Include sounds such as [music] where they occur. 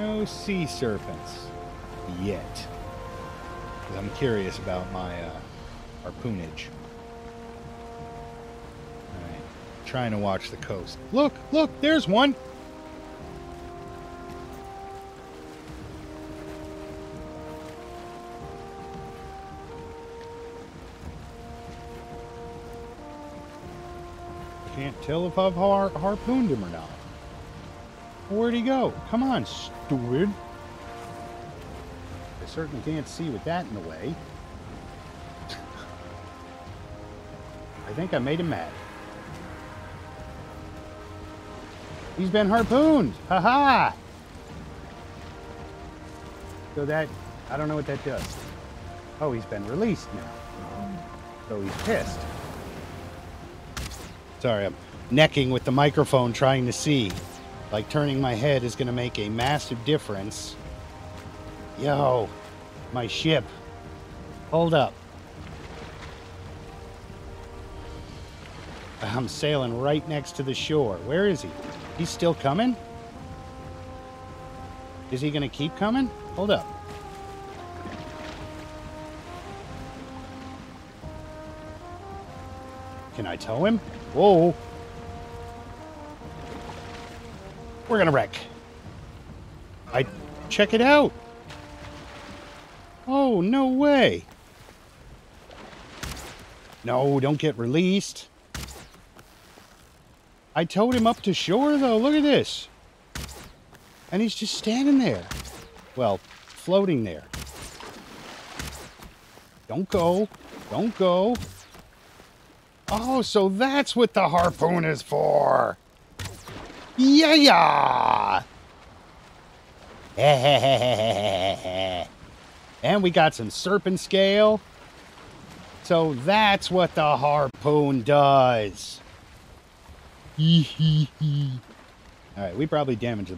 No sea serpents. Yet. Because I'm curious about my uh, harpoonage. Alright. Trying to watch the coast. Look, look, there's one! Can't tell if I've har- harpooned him or not. Where'd he go? Come on, stupid. I certainly can't see with that in the way. I think I made him mad. He's been harpooned! Ha ha! So that, I don't know what that does. Oh, he's been released now. So he's pissed. Sorry, I'm necking with the microphone trying to see. Like turning my head is going to make a massive difference. Yo, my ship. Hold up. I'm sailing right next to the shore. Where is he? He's still coming? Is he going to keep coming? Hold up. Can I tow him? Whoa. We're gonna wreck. I check it out. Oh, no way. No, don't get released. I towed him up to shore though. Look at this. And he's just standing there. Well, floating there. Don't go. Don't go. Oh, so that's what the harpoon is for. Yeah, yeah. [laughs] and we got some serpent scale. So that's what the harpoon does. [laughs] All right, we probably damaged the